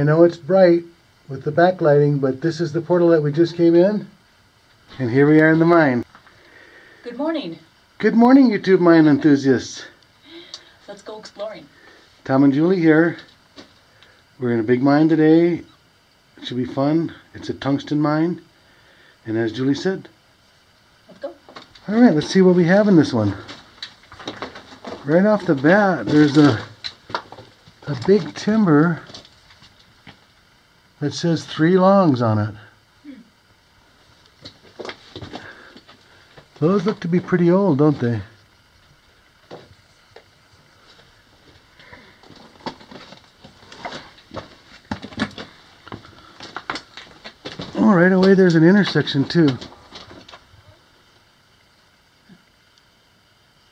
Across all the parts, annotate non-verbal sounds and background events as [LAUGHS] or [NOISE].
I know it's bright with the backlighting, but this is the portal that we just came in. And here we are in the mine. Good morning. Good morning, YouTube mine enthusiasts. Let's go exploring. Tom and Julie here. We're in a big mine today. It should be fun. It's a tungsten mine. And as Julie said, Let's go. all right, let's see what we have in this one. Right off the bat, there's a a big timber that says three longs on it. Those look to be pretty old, don't they? Oh, right away there's an intersection too.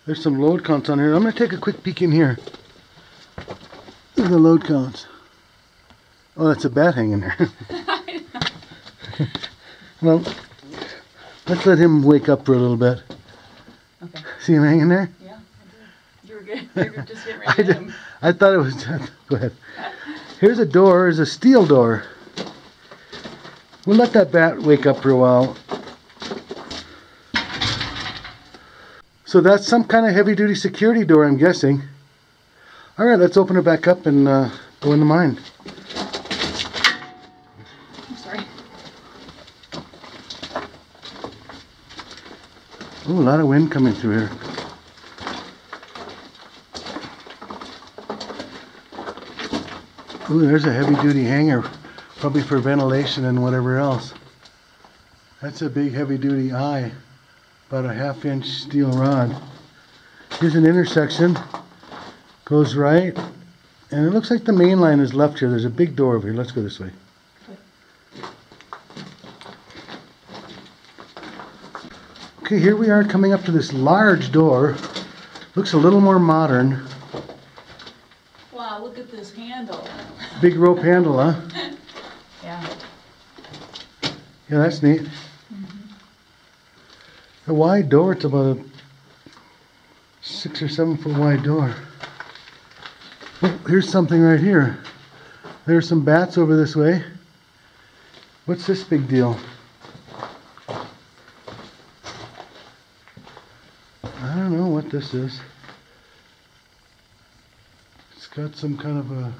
There's some load counts on here. I'm going to take a quick peek in here. Look at the load counts. Oh, that's a bat hanging there. [LAUGHS] well, let's let him wake up for a little bit. Okay. See him hanging there? Yeah, I did. You were good. You were just getting [LAUGHS] I, ready to did. I thought it was. [LAUGHS] Go ahead. Here's a door. It's a steel door. We'll let that bat wake up for a while. So that's some kind of heavy duty security door, I'm guessing. All right, let's open it back up and uh, go in the mine. A lot of wind coming through here. Ooh, there's a heavy duty hanger, probably for ventilation and whatever else. That's a big heavy duty eye, about a half inch steel rod. Here's an intersection, goes right, and it looks like the main line is left here. There's a big door over here. Let's go this way. Okay, here we are coming up to this large door. Looks a little more modern. Wow, look at this handle. Big rope handle, huh? [LAUGHS] Yeah. Yeah, that's neat. Mm-hmm. A wide door, it's about a six or seven foot wide door. Oh, here's something right here. There's some bats over this way. What's this big deal? I don't know this is. It's got some kind of a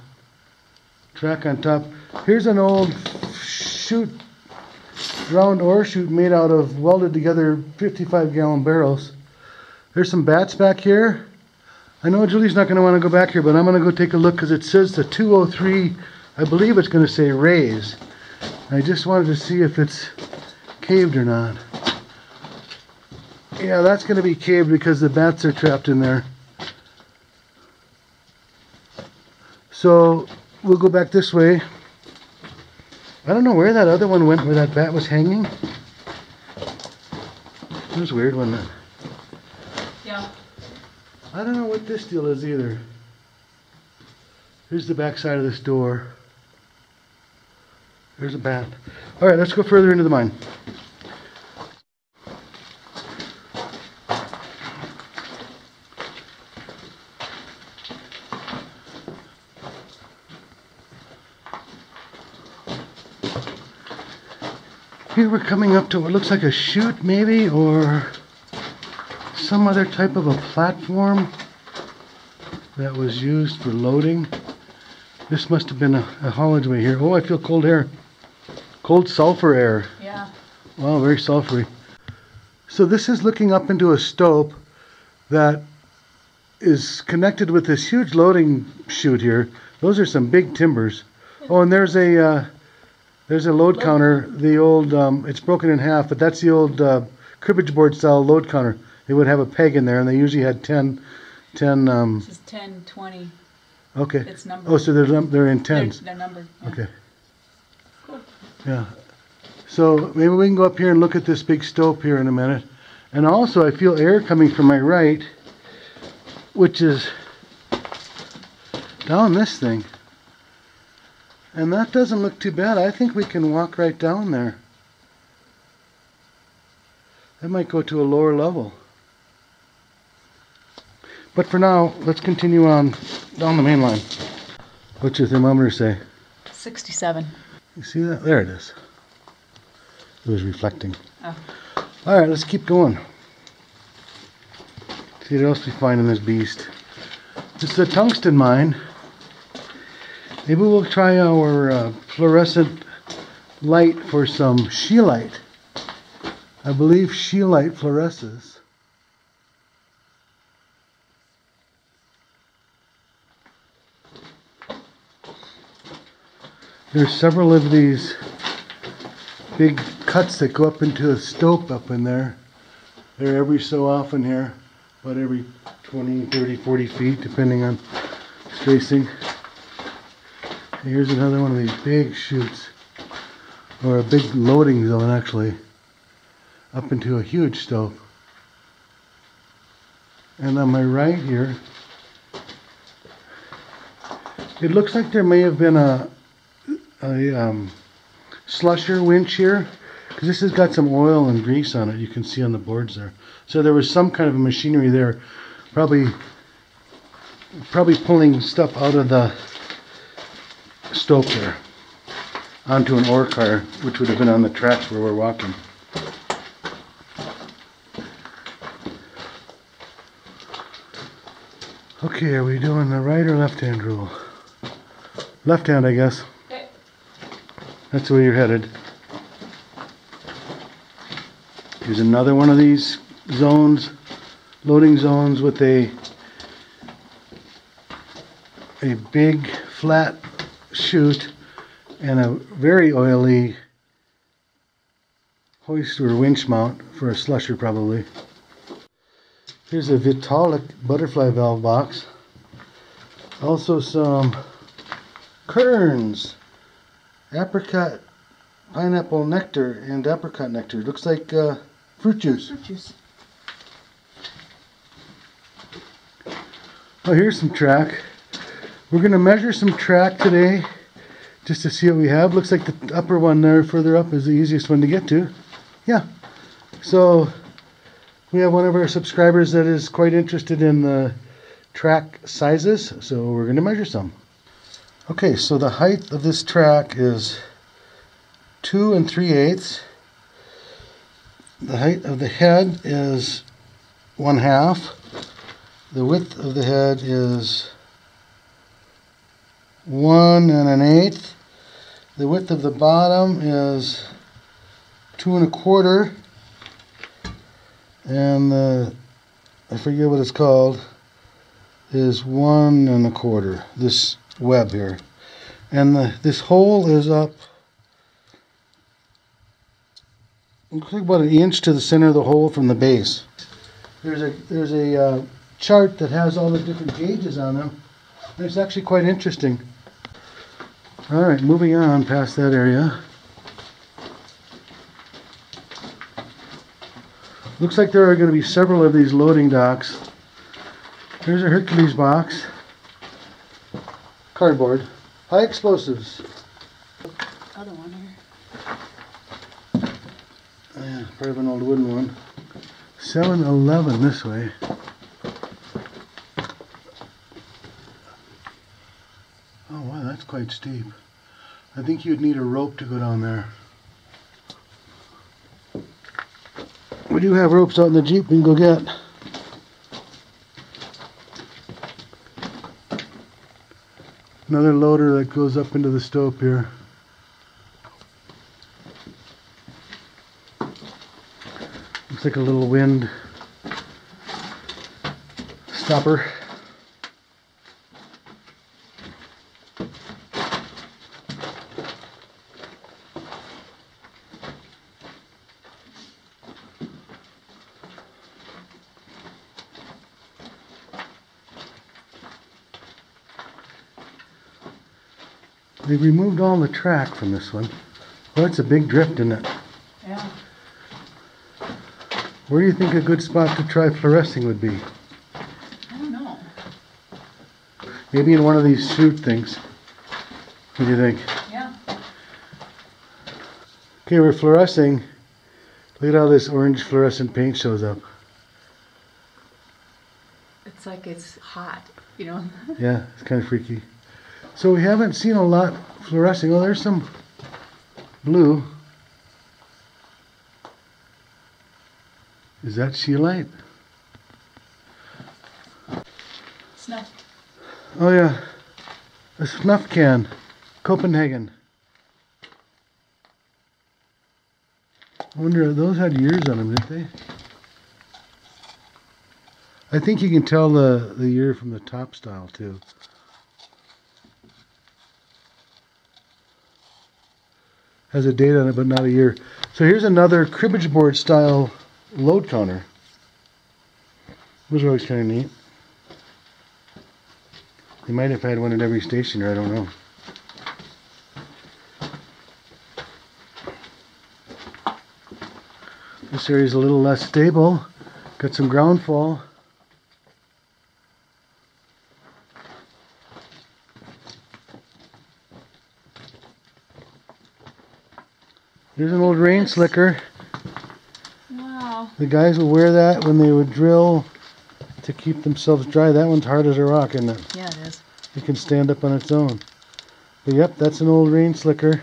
track on top. Here's an old chute round ore chute made out of welded together 55 gallon barrels. There's some bats back here. I know Julie's not going to want to go back here, but I'm going to go take a look because it says the 203, I believe it's going to say raise. I just wanted to see if it's caved or not. Yeah, that's going to be caved because the bats are trapped in there. So we'll go back this way. I don't know where that other one went, where that bat was hanging. It was weird, wasn't it? Yeah. I don't know what this deal is either. Here's the back side of this door. There's a bat. All right, let's go further into the mine. Here we're coming up to what looks like a chute, maybe, or some other type of a platform that was used for loading. This must have been a, a haulageway here. Oh, I feel cold air. Cold sulfur air. Yeah. Wow, very sulfury. So this is looking up into a stope that is connected with this huge loading chute here. Those are some big timbers. Oh, and there's a uh, there's a load Load counter. The old um, it's broken in half, but that's the old uh, cribbage board style load counter. They would have a peg in there, and they usually had 10, 10 um, This is 10, 20. okay. It's numbered. Oh, so they're num- they're in They're, tens. they're numbered. yeah. Okay. Cool. Yeah. So maybe we can go up here and look at this big stope here in a minute. And also I feel air coming from my right, which is down this thing. And that doesn't look too bad. I think we can walk right down there. That might go to a lower level. But for now, let's continue on down the main line. What's your thermometer say? Sixty-seven. You see that? There it is. It was reflecting. Oh. All right, let's keep going. See what else we find in this beast. This is a tungsten mine. Maybe we'll try our uh, fluorescent light for some scheelite. I believe scheelite fluoresces. There's several of these big cuts that go up into a stope up in there. They're every so often here, about every 20, 30, 40 feet, depending on spacing. Here's another one of these big chutes, or a big loading zone actually, up into a huge stope. And on my right here, it looks like there may have been a, a um, slusher winch here because this has got some oil and grease on it you can see on the boards there. So there was some kind of machinery there probably probably pulling stuff out of the stope there onto an ore car which would have been on the tracks where we're walking okay are we doing the right or left hand rule left hand I guess Okay. that's where you're headed. Here's another one of these zones, loading zones with a a big flat chute and a very oily hoist or winch mount for a slusher probably. Here's a Victaulic butterfly valve box. Also some Kerns apricot pineapple nectar and apricot nectar. Looks like uh, fruit juice. Fruit juice. Oh, here's some track. We're gonna measure some track today, just to see what we have. Looks like the upper one there, further up, is the easiest one to get to. Yeah. So we have one of our subscribers that is quite interested in the track sizes, so we're gonna measure some. Okay, so the height of this track is two and three eighths. The height of the head is one half. The width of the head is one and an eighth. The width of the bottom is two and a quarter. And the, I forget what it's called, is one and a quarter. This web here. And the, this hole is up looks like about an inch to the center of the hole from the base. There's a there's a uh, chart that has all the different gauges on them. And it's actually quite interesting. All right, moving on past that area. Looks like there are going to be several of these loading docks. Here's a Hercules box. Cardboard. High explosives. Other one here. Yeah, part of an old wooden one. 7-Eleven this way. Oh wow, that's quite steep. I think you'd need a rope to go down there. We do have ropes out in the Jeep we can go get. Another loader that goes up into the stope here. Looks like a little wind stopper. They removed all the track from this one. Well, it's a big drift, isn't it? Yeah. Where do you think a good spot to try fluorescing would be? I don't know. Maybe in one of these chute things. What do you think? Yeah. Okay, we're fluorescing. Look at how this orange fluorescent paint shows up. It's like it's hot, you know? Yeah, it's kind of freaky. So we haven't seen a lot fluorescing. Oh, there's some blue. Is that scheelite? Snuff. Oh yeah, a snuff can, Copenhagen. I wonder those had years on them, didn't they? I think you can tell the the year from the top style too. Has a date on it, but not a year. So here's another cribbage board style load counter. Those are always kind of neat. They might have had one at every station, or I don't know. This area's a little less stable. Got some ground fall. Here's an old rain slicker. Wow. The guys will wear that when they would drill to keep themselves dry. That one's hard as a rock, isn't it? Yeah, it is. It can stand up on its own. But yep, that's an old rain slicker.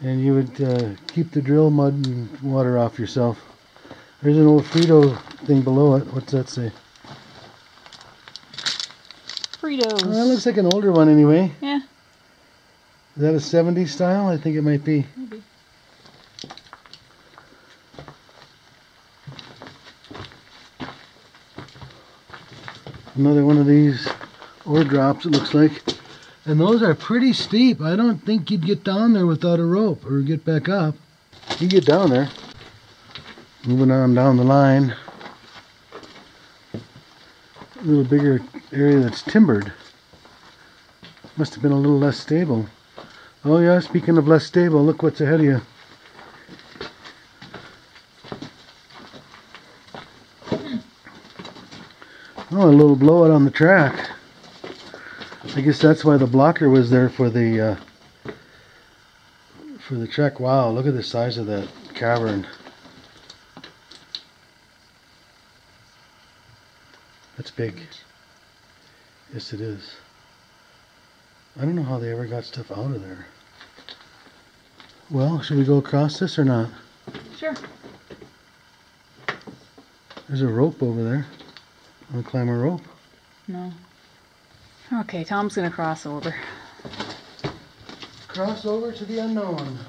And you would uh, keep the drill mud and water off yourself. There's an old Frito thing below it. What's that say? Fritos. Oh, that looks like an older one anyway. Yeah. Is that a 70s style? I think it might be. Maybe. Another one of these ore drops, it looks like. And those are pretty steep. I don't think you'd get down there without a rope or get back up. You get down there. Moving on down the line. A little bigger area that's timbered. Must have been a little less stable. Oh yeah, speaking of less stable, look what's ahead of you. Oh, a little blowout on the track. I guess that's why the blocker was there for the uh, for the track. Wow, look at the size of that cavern. That's big. Yes, it is. I don't know how they ever got stuff out of there. Well, should we go across this or not? Sure. There's a rope over there. Want to climb a rope? No. Okay, Tom's gonna cross over. Cross over to the unknown.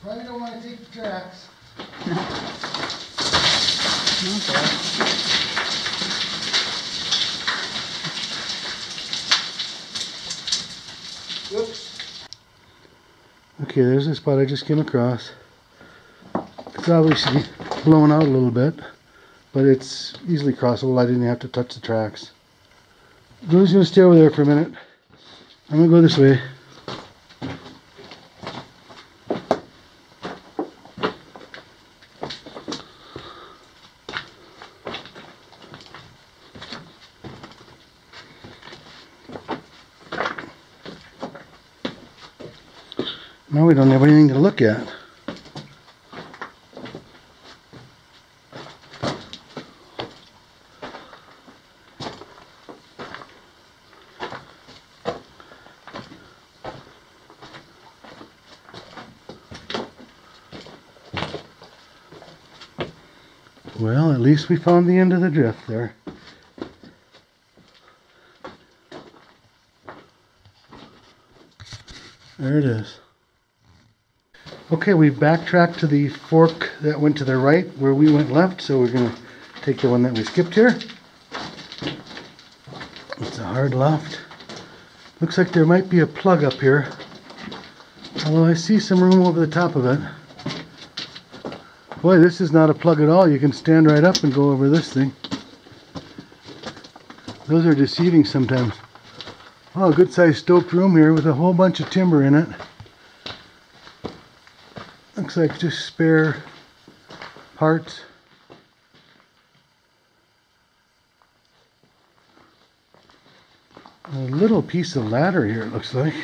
Probably don't want to take the tracks. Okay. Whoops. Okay, there's the spot I just came across. It's obviously blown out a little bit, but it's easily crossable. I didn't have to touch the tracks. Who's gonna stay over there for a minute? I'm gonna go this way. Now we don't have anything to look at. Well, at least we found the end of the drift there. There it is. Okay, we've backtracked to the fork that went to the right where we went left, so we're going to take the one that we skipped here. It's a hard left. Looks like there might be a plug up here. Although I see some room over the top of it. Boy, this is not a plug at all. You can stand right up and go over this thing. Those are deceiving sometimes. Oh, good sized stoked room here with a whole bunch of timber in it looks like just spare parts. A little piece of ladder here, it looks like.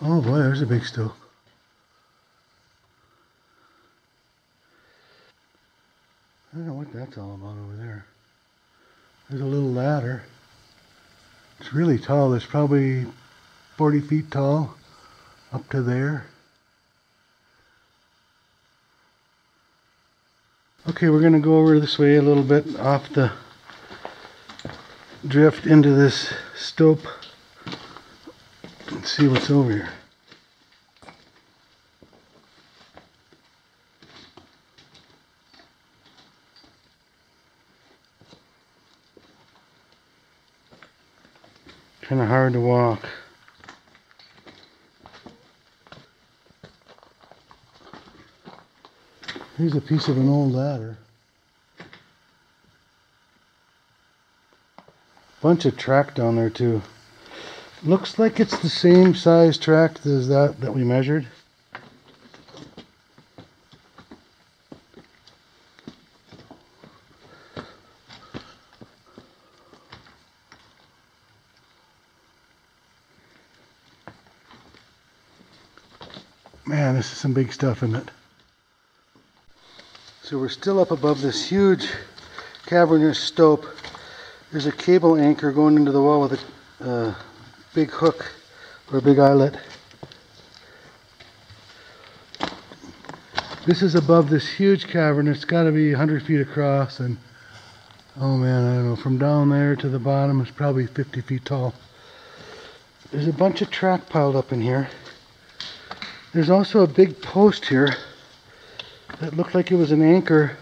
Oh boy, there's a big stove. I don't know what that's all about over there. There's a little ladder. It's really tall. It's probably 40 feet tall up to there. Okay, we're going to go over this way a little bit off the drift into this stope and see what's over here. Kind of hard to walk. Here's a piece of an old ladder. Bunch of track down there too. Looks like it's the same size track as that that we measured. Man, this is some big stuff, isn't it? So we're still up above this huge cavernous stope. There's a cable anchor going into the wall with a uh, big hook or a big eyelet. This is above this huge cavern. It's got to be 100 feet across and oh man, I don't know, from down there to the bottom it's probably 50 feet tall. There's a bunch of track piled up in here. There's also a big post here that looked like it was an anchor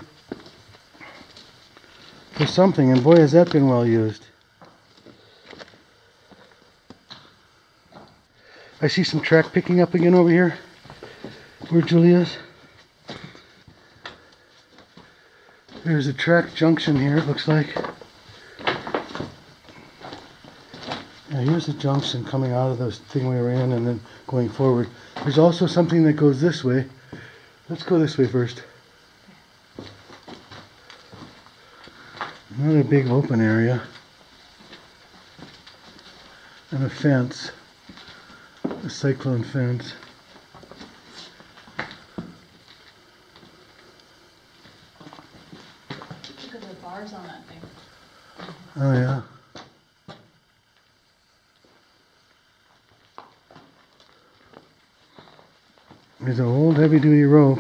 for something, and boy has that been well used. I see some track picking up again over here where Julie's. There's a track junction here, it looks like. Yeah, here's the junction coming out of the thing we were in and then going forward. There's also something that goes this way. Let's go this way first. Another big open area. And a fence. A cyclone fence. Look at the bars on that thing. Oh yeah. There's an old heavy duty rope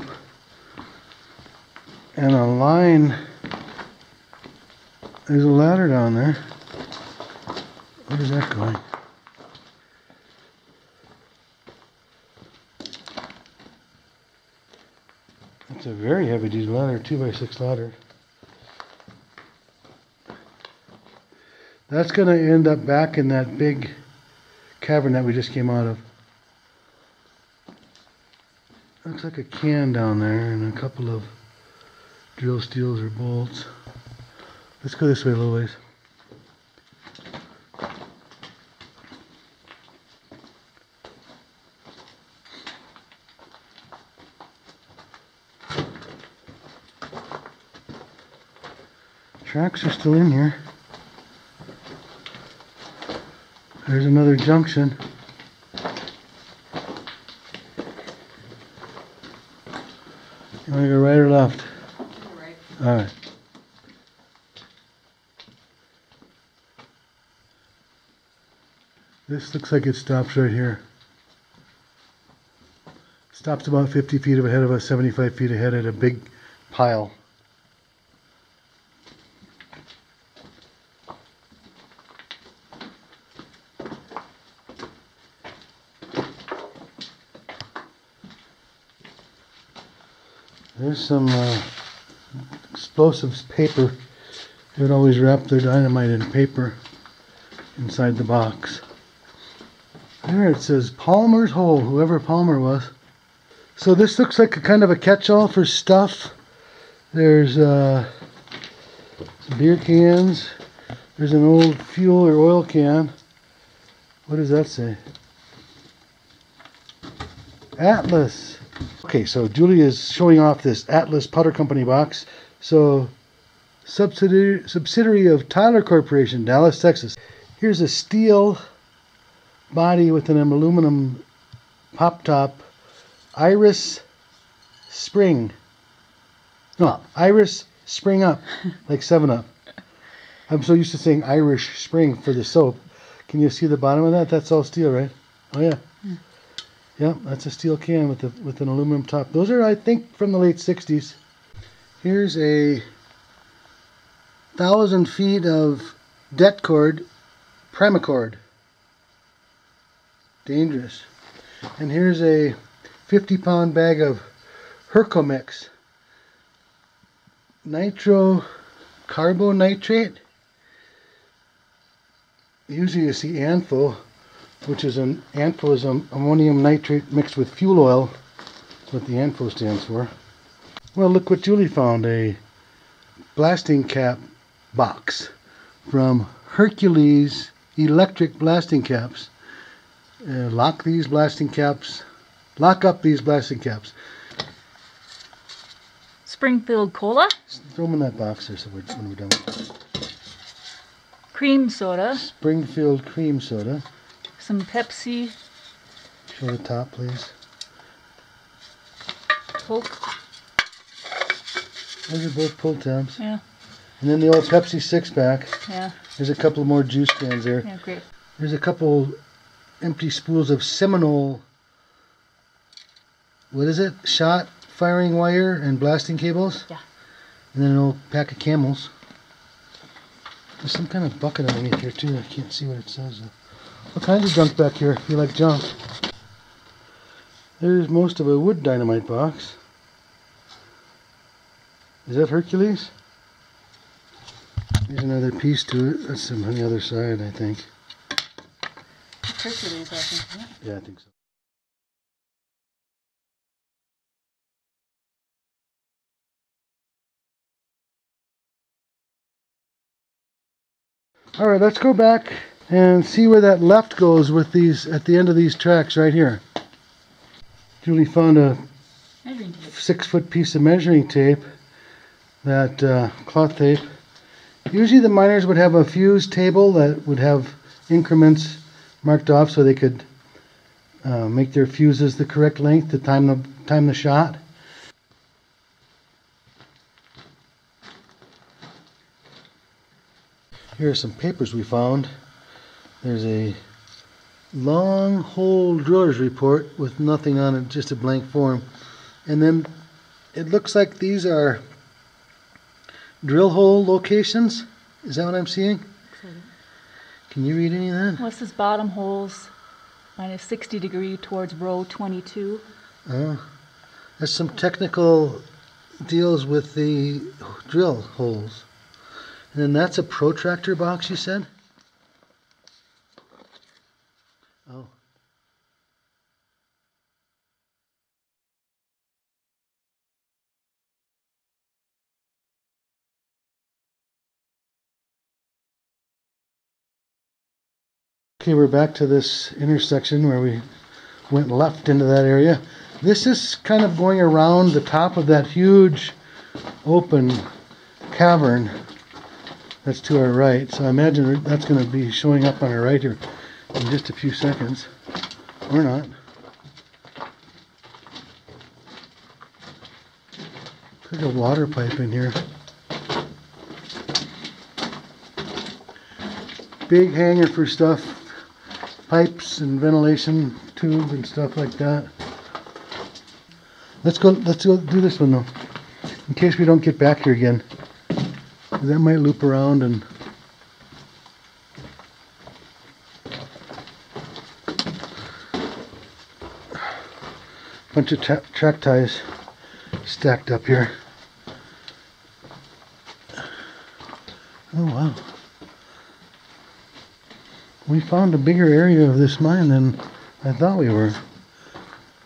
and a line. There's a ladder down there. Where's that going? It's a very heavy duty ladder, two by six ladder. That's going to end up back in that big cavern that we just came out of. Looks like a can down there and a couple of drill steels or bolts. Let's go this way a little ways. Tracks are still in here. There's another junction. Go right or left? Right. All right. This looks like it stops right here. Stops about 50 feet ahead of us, 75 feet ahead at a big pile. There's some uh, explosives paper. They would always wrap their dynamite in paper inside the box. There it says Palmer's Hole, whoever Palmer was. So this looks like a kind of a catch-all for stuff. There's uh, beer cans. There's an old fuel or oil can. What does that say? Atlas. Okay, so Julie is showing off this Atlas Powder Company box. So, subsidiary, subsidiary of Tyler Corporation, Dallas, Texas. Here's a steel body with an aluminum pop top. Iris Spring. No, Iris spring up, [LAUGHS] like Seven Up. I'm so used to saying Irish Spring for the soap. Can you see the bottom of that? That's all steel, right? Oh yeah. Yeah, that's a steel can with the with an aluminum top. Those are, I think, from the late '60s. Here's a thousand feet of det cord, Primacord. Dangerous. And here's a 50 pound bag of Hercomix. Nitro carbonitrate. Usually you see ANFO, which is an ANFO ammonium nitrate mixed with fuel oil. That's what the ANFO stands for. Well, look what Julie found a blasting cap box from Hercules Electric Blasting Caps. Uh, lock these blasting caps, lock up these blasting caps. Springfield Cola, Throw them in that box there so we're, when we're done. cream soda, Springfield cream soda. Some Pepsi, Show the top, please. Coke. Those are both pull tabs. Yeah, And then the old Pepsi six pack. yeah, There's a couple more juice cans there. yeah, great. There's a couple empty spools of Seminole. What is it? Shot firing wire and blasting cables. Yeah. And then an old pack of camels. There's some kind of bucket underneath here too. I can't see what it says. though. All kinds of junk back here. If you like junk. There's most of a wood dynamite box. Is that Hercules? There's another piece to it. That's on the other side, I think. Hercules, I think. Yeah, I think so. All right, let's go back and see where that left goes with these at the end of these tracks right here. Julie found a six foot piece of measuring tape, that uh, cloth tape. Usually the miners would have a fuse table that would have increments marked off so they could uh, make their fuses the correct length to time the time the shot. Here are some papers we found. There's a long hole driller's report with nothing on it, just a blank form. And then it looks like these are drill hole locations. Is that what I'm seeing? Can you read any of that? What's this bottom holes? Minus 60 degree towards row 22. Oh, there's some technical deals with the drill holes. And then that's a protractor box, you said? Oh. Okay, we're back to this intersection where we went left into that area. This is kind of going around the top of that huge open cavern that's to our right. So I imagine that's going to be showing up on our right here in just a few seconds. Or not. There's a water pipe in here. Big hanger for stuff, pipes and ventilation tube and stuff like that. Let's go. Let's go do this one though, in case we don't get back here again. That might loop around and. Bunch of track ties stacked up here. Oh wow. We found a bigger area of this mine than I thought we were.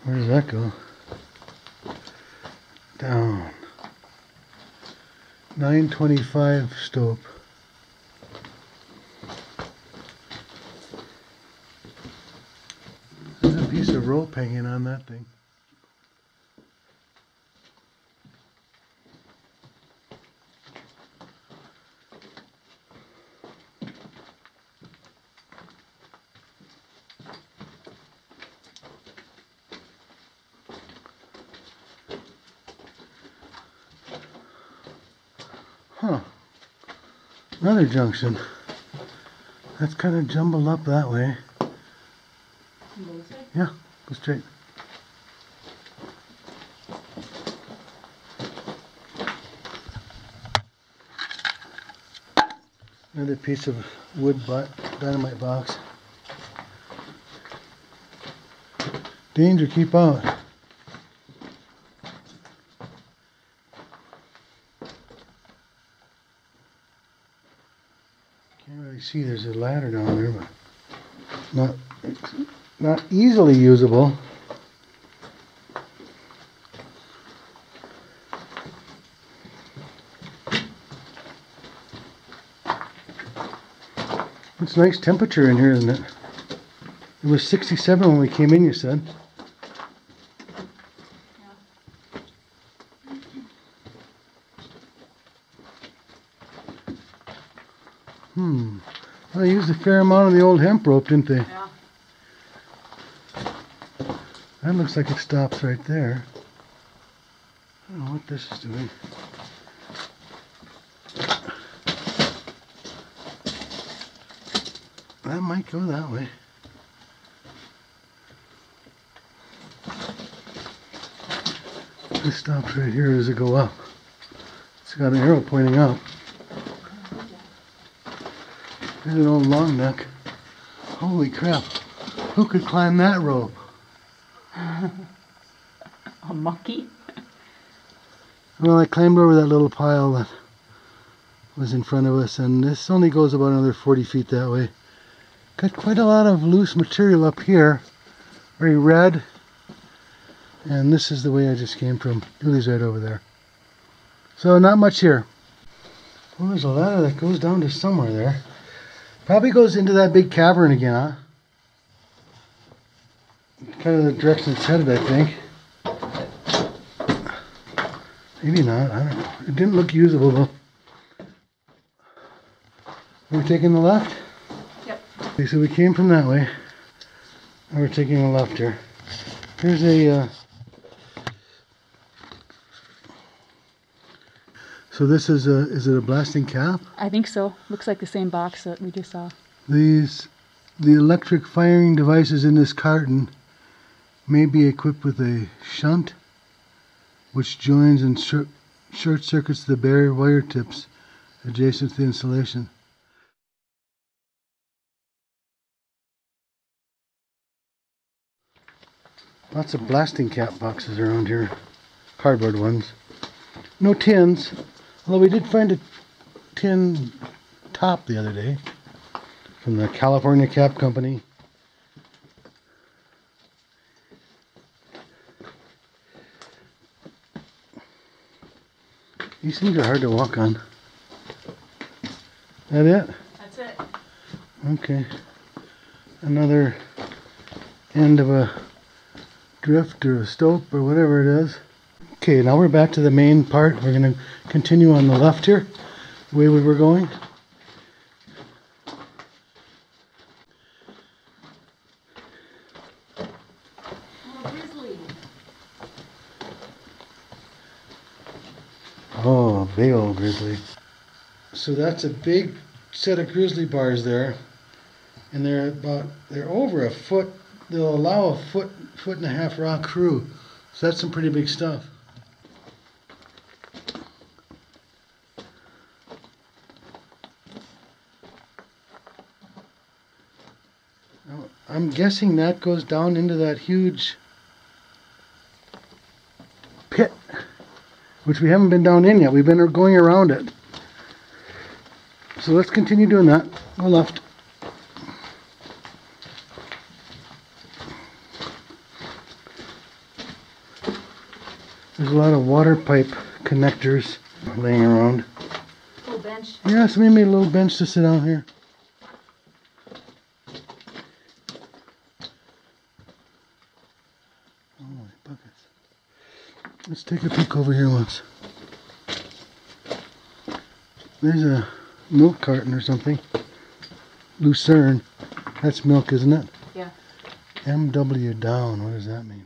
Where does that go? Down. 925 stope. There's a piece of rope hanging on that thing. Another junction. That's kind of jumbled up that way. Yeah, go straight. Another piece of wood butt, dynamite box. Danger, keep out. Can't really see, there's a ladder down there, but not, not easily usable. It's nice temperature in here, isn't it? It was 67 when we came in, you said. Hmm. Well, they used a fair amount of the old hemp rope, didn't they? Yeah. That looks like it stops right there. I don't know what this is doing. That might go that way. This stops right here as it go up. It's got an arrow pointing up. There's an old long neck. Holy crap. Who could climb that rope? Monkey? Well, I climbed over that little pile that was in front of us, and this only goes about another 40 feet that way. Got quite a lot of loose material up here, very red. And this is the way I just came from. Julie's right over there. So not much here. Well, there's a ladder that goes down to somewhere there. Probably goes into that big cavern again, huh? Kind of the direction it's headed, I think. Maybe not. I don't know. It didn't look usable though. We're taking the left? Yep. Okay, so we came from that way. Now we're taking a left here. Here's a. Uh, so this is a. Is it a blasting cap? I think so. Looks like the same box that we just saw. These, the electric firing devices in this carton may be equipped with a shunt, which joins and short, circuits the bare wire tips adjacent to the insulation. Lots of blasting cap boxes around here, cardboard ones. No tins, although we did find a tin top the other day from the California Cap Company. These things are hard to walk on. That it? That's it. Okay. Another end of a drift or a stope or whatever it is. Okay, now we're back to the main part. We're going to continue on the left here, the way we were going. Oh, big old grizzly. So that's a big set of grizzly bars there. And they're about, they're over a foot, they'll allow a foot, foot and a half rock crew. So that's some pretty big stuff. I'm guessing that goes down into that huge which we haven't been down in yet. We've been going around it. So let's continue doing that. Go left. There's a lot of water pipe connectors laying around. Little bench. Yeah, somebody made a little bench to sit down here. Oh my buckets. Let's take a peek over here once. There's a milk carton or something. Lucerne. That's milk, isn't it? Yeah. MW down. What does that mean?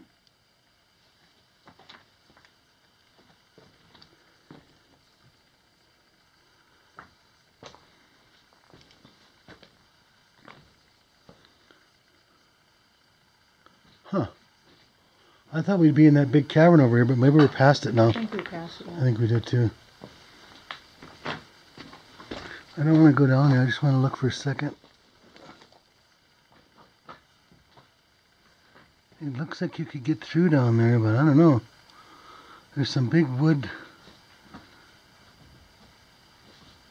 I thought we'd be in that big cavern over here, but maybe we're past it now. I think we passed it. I think we did too. I don't want to go down there. I just want to look for a second. It looks like you could get through down there, but I don't know. There's some big wood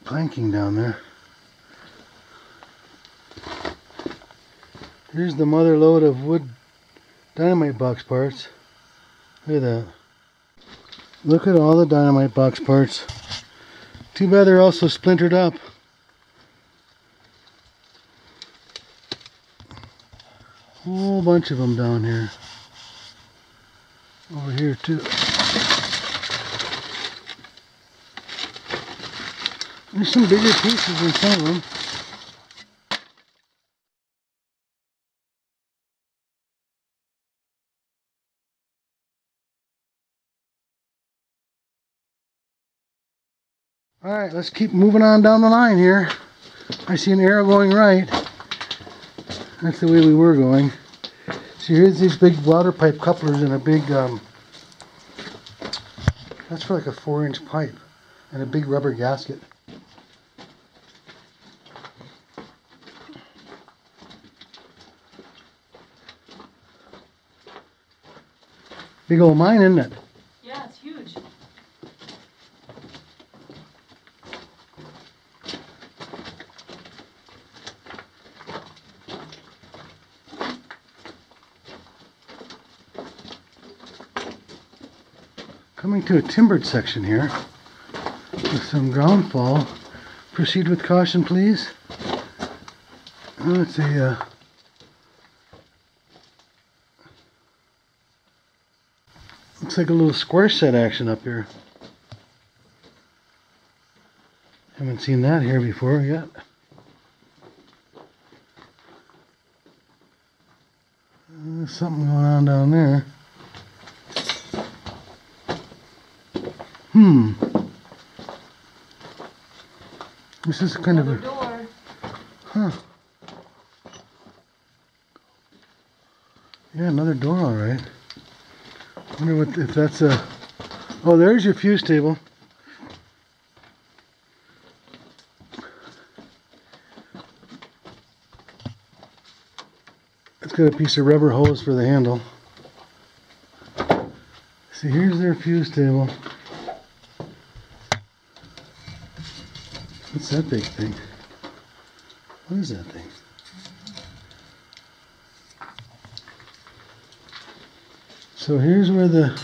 planking down there. Here's the mother lode of wood dynamite box parts. Look at that. Look at all the dynamite box parts. Too bad they're also splintered up. Whole bunch of them down here. Over here too. There's some bigger pieces in some of them. Alright, let's keep moving on down the line here. I see an arrow going right. That's the way we were going. So here's these big water pipe couplers and a big, um, that's for like a four inch pipe and a big rubber gasket. Big old mine, isn't it? To a timbered section here with some ground fall. Proceed with caution, please. Oh, it's a uh, looks like a little square set action up here. Haven't seen that here before yet. Uh, something going on down there. Hmm. This is kind of a door. huh. Yeah, another door, all right. Wonder what if that's a. Oh, there's your fuse table. It's got a piece of rubber hose for the handle. See, here's their fuse table. What's that big thing? What is that thing? So here's where the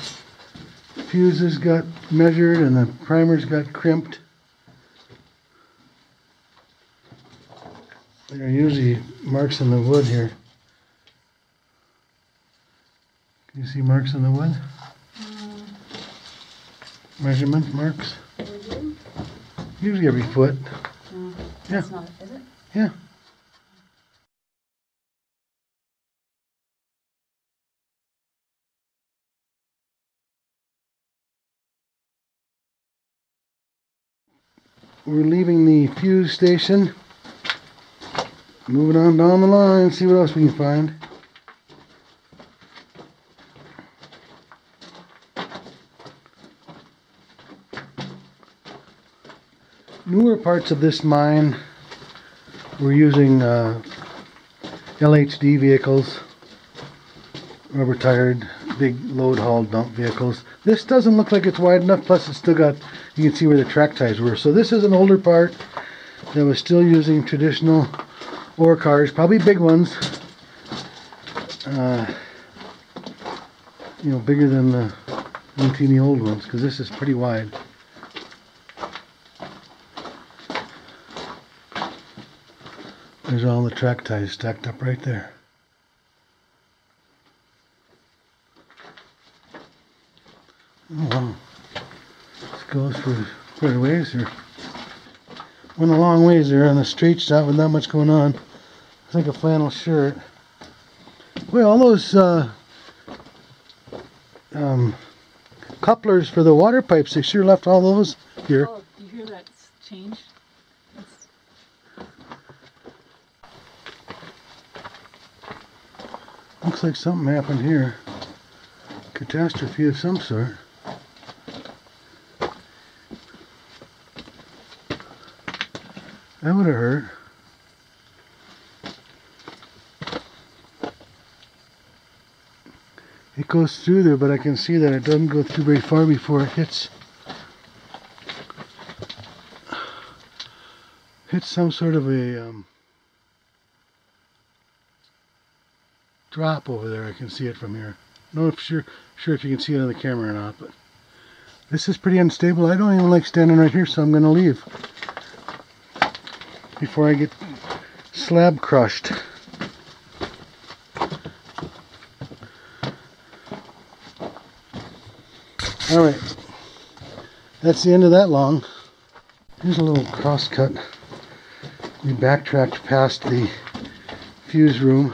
fuses got measured and the primers got crimped. There are usually marks in the wood here. Can you see marks in the wood? Mm. Measurement marks? Usually every foot. Mm, that's not, is it? Yeah. We're leaving the fuse station. Moving on down the line, see what else we can find. Newer parts of this mine we're using uh, LHD vehicles, rubber tired, big load haul dump vehicles. This doesn't look like it's wide enough, plus it's still got, you can see where the track ties were. So this is an older part that was still using traditional ore cars, probably big ones. Uh, you know, bigger than the teeny old ones, because this is pretty wide. There's all the track ties stacked up right there. Oh wow. This goes for quite a ways here. Went a long ways there on the straight shot with not much going on. It's like a flannel shirt. Well, all those uh, um, couplers for the water pipes, they sure left all those here. Oh, do you hear that's changed? Looks like something happened here. catastrophe of some sort. That would have hurt. It goes through there, but I can see that it doesn't go through very far before it hits hits some sort of a um, drop over there. I can see it from here. No, if sure sure if you can see it on the camera or not, but this is pretty unstable. I don't even like standing right here, so I'm gonna leave before I get slab crushed. All right, that's the end of that long. Here's a little cross cut. We backtracked past the fuse room.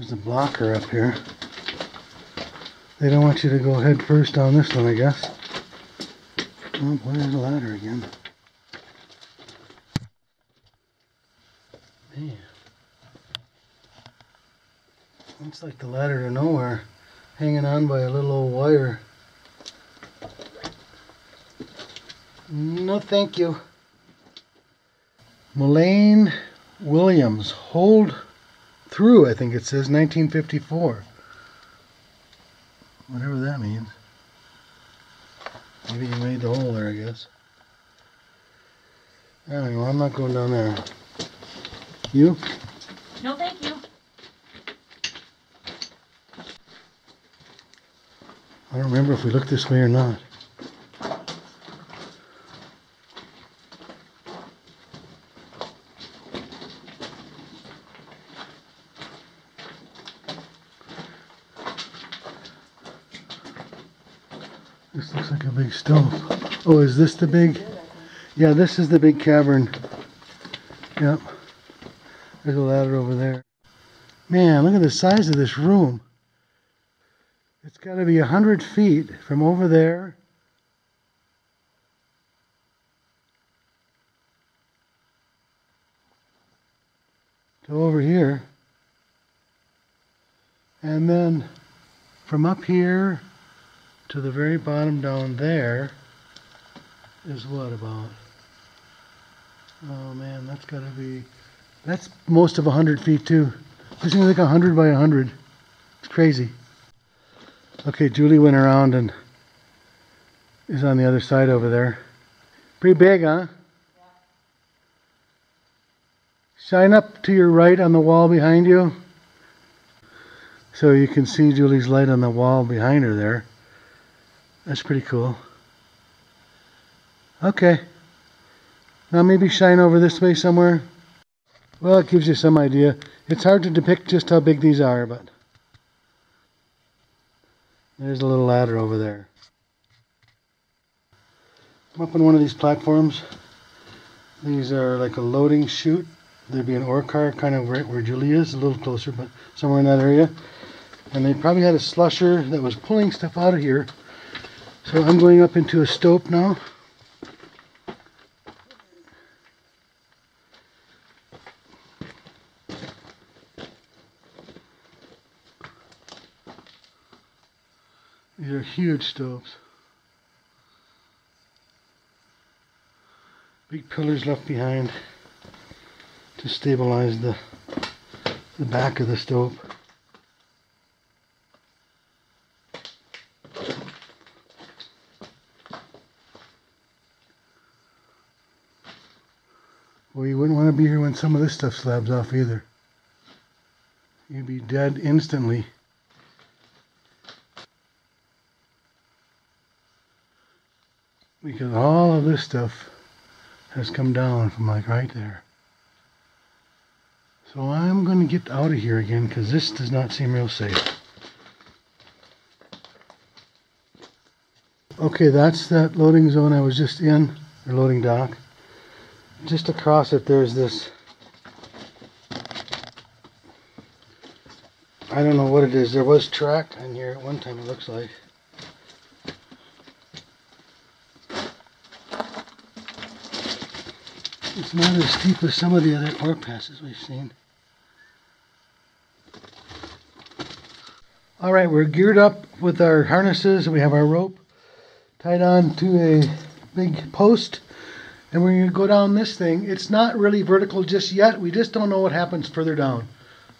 There's a blocker up here. They don't want you to go head first on this one, I guess. Oh boy, there's a ladder again. Man. Looks like the ladder to nowhere, hanging on by a little old wire. No, thank you. Mullane Williams, hold through, I think it says 1954. Whatever that means. Maybe he made the hole there, I guess. Anyway, I'm not going down there. You? No, thank you. I don't remember if we looked this way or not. This looks like a big stope. Oh, is this the big? Yeah, this is the big cavern. Yep. There's a ladder over there. Man, look at the size of this room. It's got to be a hundred feet from over there. To over here. And then from up here to the very bottom down there is what about? Oh man, that's got to be, that's most of a hundred feet too. This is like a hundred by a hundred. It's crazy. Okay, Julie went around and is on the other side over there. Pretty big, huh? Shine up to your right on the wall behind you. So you can see Julie's light on the wall behind her there. That's pretty cool. Okay. Now maybe shine over this way somewhere. Well, it gives you some idea. It's hard to depict just how big these are, but... There's a little ladder over there. I'm up on one of these platforms. These are like a loading chute. There'd be an ore car kind of right where Julie is, a little closer, but somewhere in that area. And they probably had a slusher that was pulling stuff out of here. So I'm going up into a stope now. Huge stopes. Big pillars left behind to stabilize the the back of the stope. Well, you wouldn't want to be here when some of this stuff slabs off either. You'd be dead instantly. Because all of this stuff has come down from like right there. So I'm going to get out of here again because this does not seem real safe. Okay, that's that loading zone I was just in, or loading dock. Just across it there's this, I don't know what it is, there was track in here at one time it looks like. It's not as steep as some of the other ore passes we've seen. All right, we're geared up with our harnesses. We have our rope tied on to a big post. And we're going to go down this thing. It's not really vertical just yet. We just don't know what happens further down.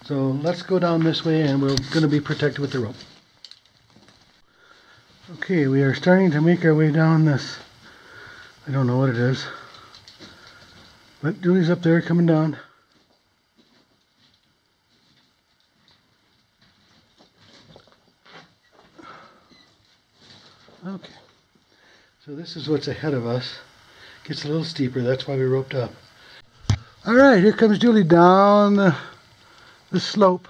So let's go down this way and we're going to be protected with the rope. Okay, we are starting to make our way down this. I don't know what it is. But Julie's up there coming down. Okay. So this is what's ahead of us. Gets a little steeper, that's why we roped up. Alright, here comes Julie down the, the slope.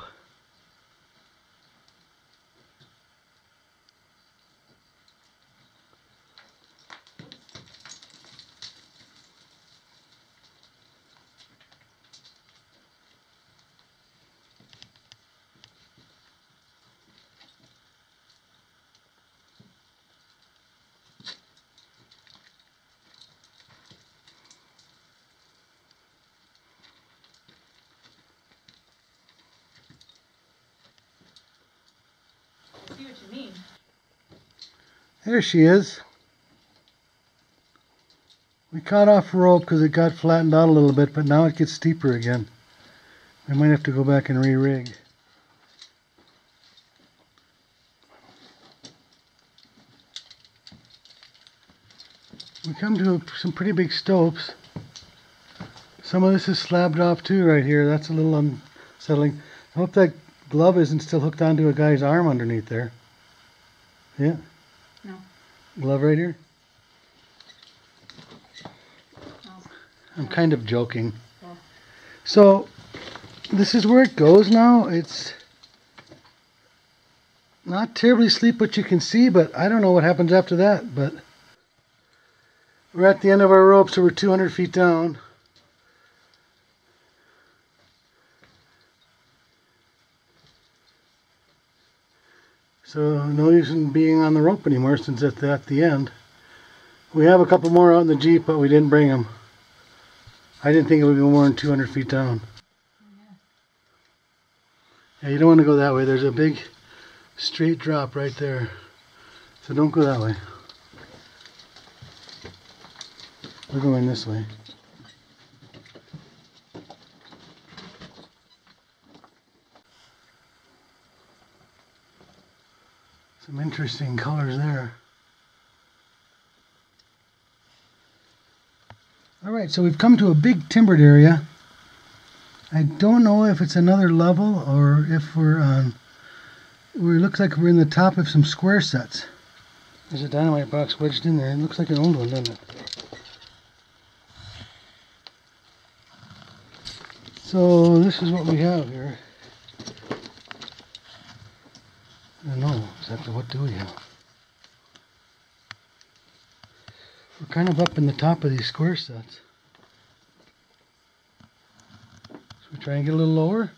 See what you mean. There she is. We cut off rope because it got flattened out a little bit, but now it gets steeper again. We might have to go back and re-rig. We come to some pretty big stopes. Some of this is slabbed off too right here. That's a little unsettling. I hope that glove isn't still hooked onto a guy's arm underneath there. Yeah? No. Glove right here? No. I'm kind of joking. Oh. So, this is where it goes now. It's not terribly steep what you can see, but I don't know what happens after that. But we're at the end of our rope, so we're 200 feet down. So no use in being on the rope anymore since it's at the end. We have a couple more out in the Jeep, but we didn't bring them. I didn't think it would be more than 200 feet down. Yeah, you don't want to go that way. There's a big straight drop right there. So don't go that way. We're going this way. Interesting colors there. All right, so we've come to a big timbered area. I don't know if it's another level or if we're um, on. It looks like we're in the top of some square sets. There's a dynamite box wedged in there. It looks like an old one, doesn't it? So this is what we have here. I don't know exactly what do we have. We're kind of up in the top of these square sets. Should we try and get a little lower?